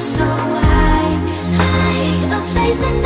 so high, high, a place that.